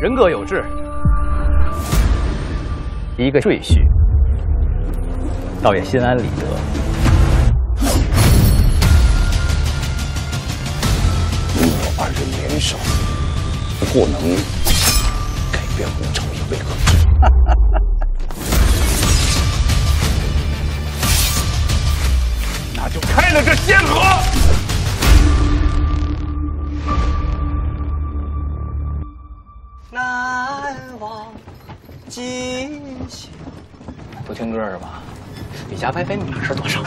人各有志，一个赘婿，倒也心安理得。你我二人联手，或能改变吴朝也为何？那就开了这先河。难忘今宵。不听歌是吧？你家 WiFi 密码是多少？